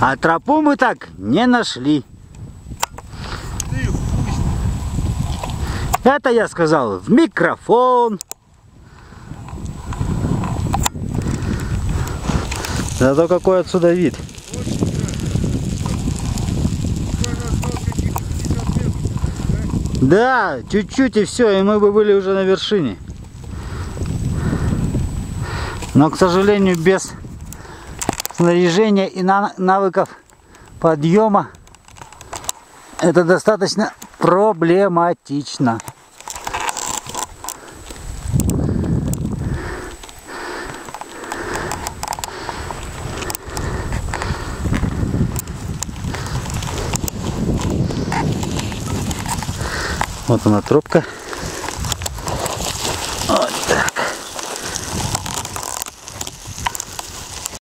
А тропу мы так не нашли. Это я сказал в микрофон. Зато какой отсюда вид. Да, чуть-чуть и все, и мы бы были уже на вершине. Но, к сожалению, без снаряжения и на- навыков подъема это достаточно проблематично. Вот она тропка.